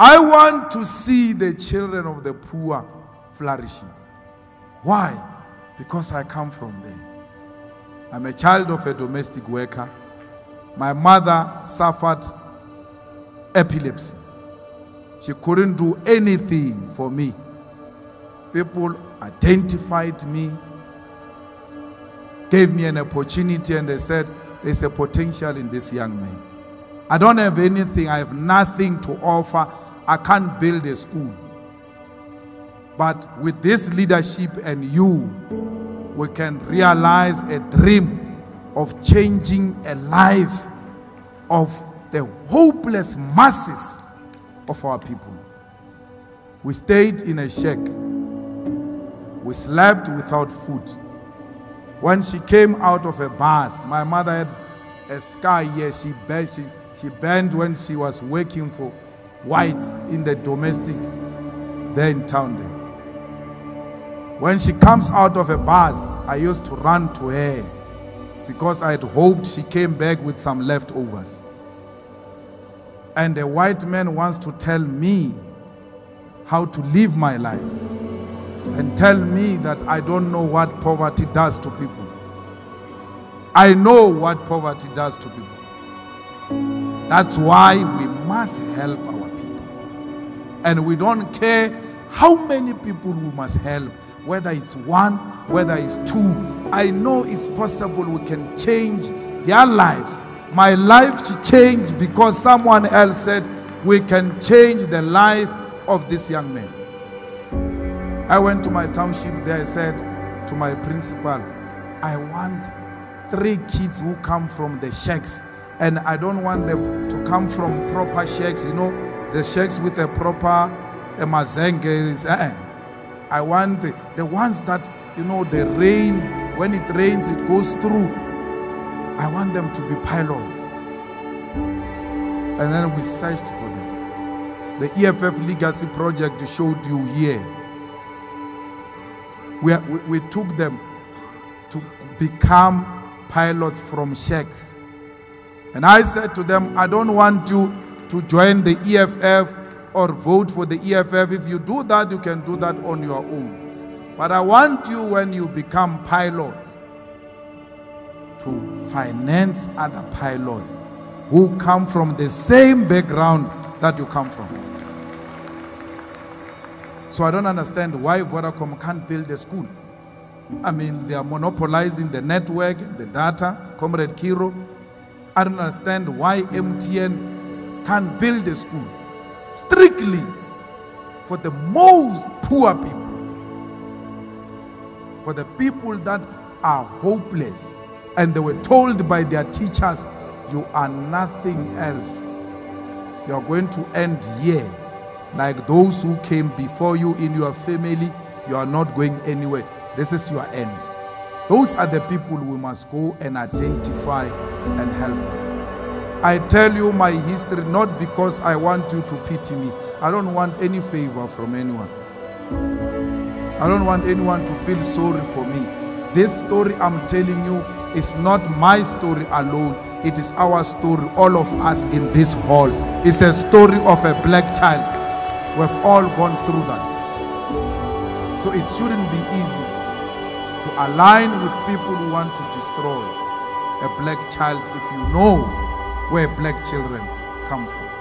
I want to see the children of the poor flourishing. Why? Because I come from there. I'm a child of a domestic worker. My mother suffered epilepsy. She couldn't do anything for me. People identified me, gave me an opportunity, and they said, There's a potential in this young man. I don't have anything, I have nothing to offer. I can't build a school. But with this leadership and you, we can realize a dream of changing a life of the hopeless masses of our people. We stayed in a shack. We slept without food. When she came out of a bus, my mother had a scar here. She, she, she bent when she was working for whites in the domestic there in town there. When she comes out of a bus, I used to run to her because I had hoped she came back with some leftovers. And the white man wants to tell me how to live my life and tell me that I don't know what poverty does to people. I know what poverty does to people. That's why we must help. And we don't care how many people we must help, whether it's one, whether it's two. I know it's possible we can change their lives. My life changed because someone else said we can change the life of this young man. I went to my township there. I said to my principal, I want three kids who come from the shacks. And I don't want them to come from proper shacks, you know, the shacks with a proper a mazenge. Uh, I want the ones that, you know, the rain, when it rains, it goes through. I want them to be pilots. And then we searched for them. The EFF Legacy Project showed you here. We, we, we took them to become pilots from shacks. And I said to them, I don't want you to join the EFF or vote for the EFF. If you do that, you can do that on your own. But I want you, when you become pilots, to finance other pilots who come from the same background that you come from. So I don't understand why Vodacom can't build a school. I mean, they are monopolizing the network the data, Comrade Kiro. I don't understand why MTN can't build a school strictly for the most poor people, for the people that are hopeless. And they were told by their teachers, You are nothing else. You are going to end here. Like those who came before you in your family, you are not going anywhere. This is your end. Those are the people we must go and identify and help them. I tell you my history not because I want you to pity me. I don't want any favor from anyone. I don't want anyone to feel sorry for me. This story I'm telling you is not my story alone. It is our story, all of us in this hall. It's a story of a black child. We've all gone through that. So it shouldn't be easy to align with people who want to destroy a black child if you know where black children come from.